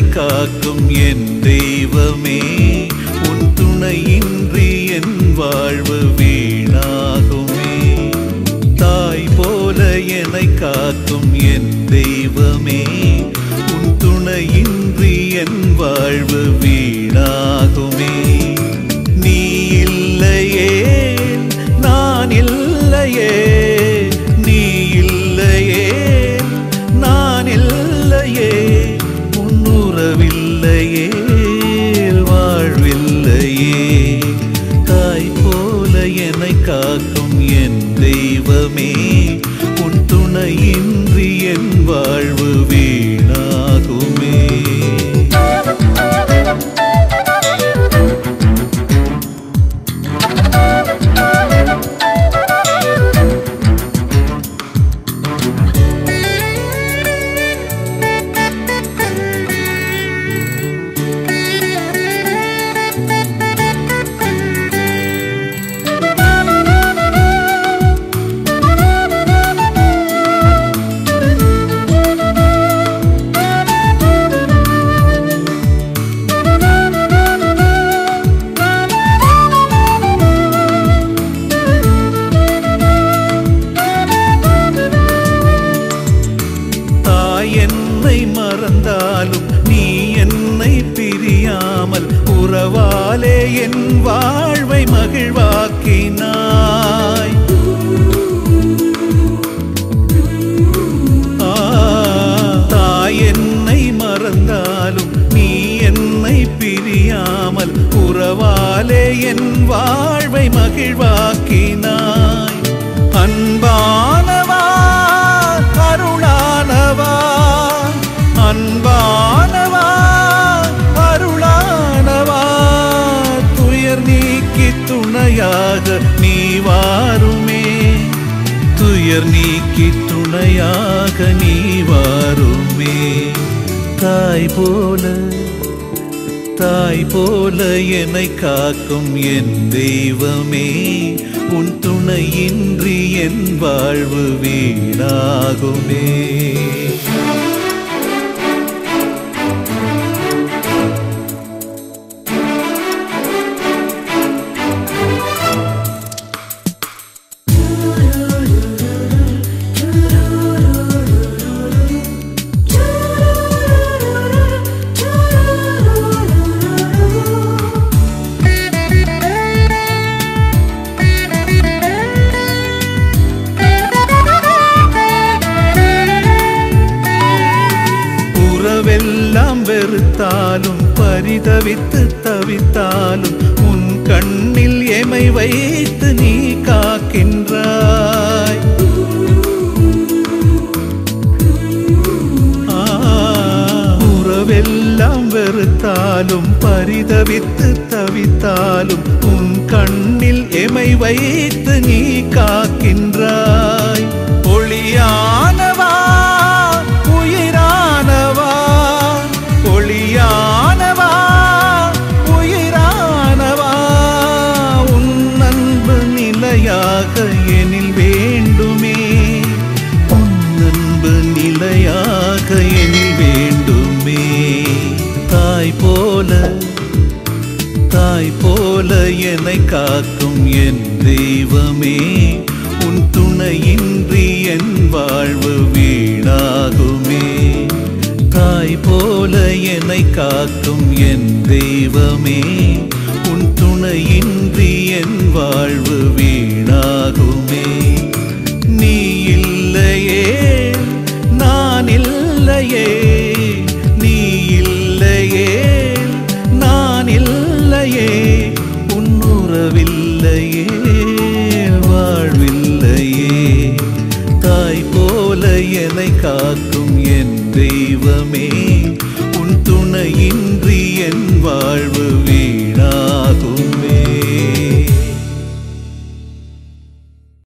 என்னை காக்கும் என் தெய்வமே உன் துணையின்றி என் வாழ்வு வீணாகுமே. தாய் போல என்னை காக்கும் என் தெய்வமே உன் துணையின்றி என் வாழ்வு வீணாகுமே. என்னை காக்கும் என் தெய்வமே உன் துணையின்றி என் வாழ்வு. என் வாழ்வை மகிழ்வாக்கினாய். தாய் என்னை மறந்தாலும் நீ என்னை பிரியாமல் உறவாலே என் வாழ்வை மகிழ்வாக்கினாய். துணையாக நீ வாருமே. துயர் நீக்கி துணையாக நீ வாருமே. தாய் போல தாய் போல என்னை காக்கும் என் தெய்வமே. உன் துணையின்றி என் வாழ்வு வீணாகுமே. தவித்தாலும் பரிதவித்து தவித்தாலும் உன் கண்ணில் எமை வைத்து நீ காக்கின்றாய். உறவெல்லாம் வெறுத்தாலும் பரிதவித்து தவித்தாலும் உன் கண்ணில் எமை வைத்து நீ காக்கின்றாய். என்னை காக்கும் என் தெய்வமே உன் துணையின்றி என் வாழ்வு வீணாகுமே. தாய் போல என்னை காக்கும் என் தெய்வமே உன் துணையின்றி என் வாழ்வு உன்னுறவில்லையே வாழ்வில்லையே. தாய் போல என்னை காக்கும் என் தெய்வமே உன் துணையின்